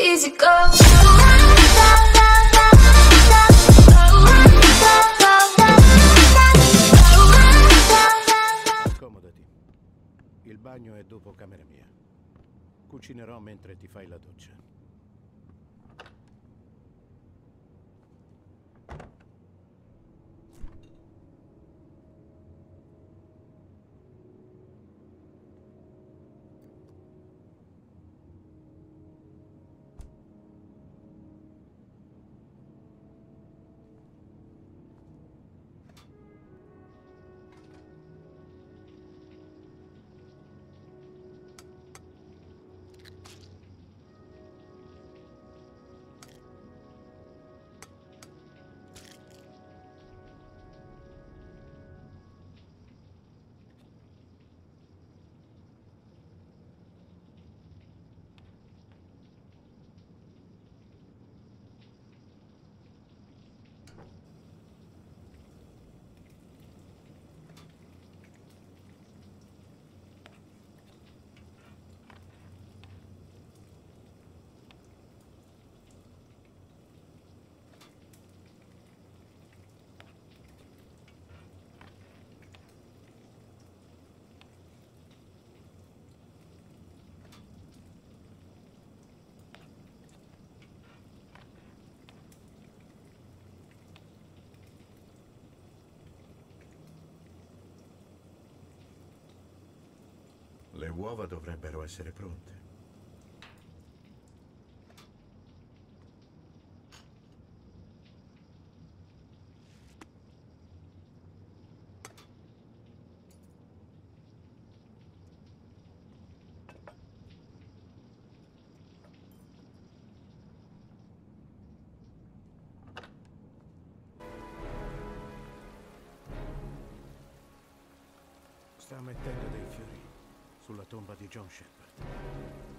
easy go. Il bagno è dopo camera mia. Cucinerò mentre ti fai la doccia. Le uova dovrebbero essere pronte. Sta mettendo dei fiori sulla tomba di John Shepard.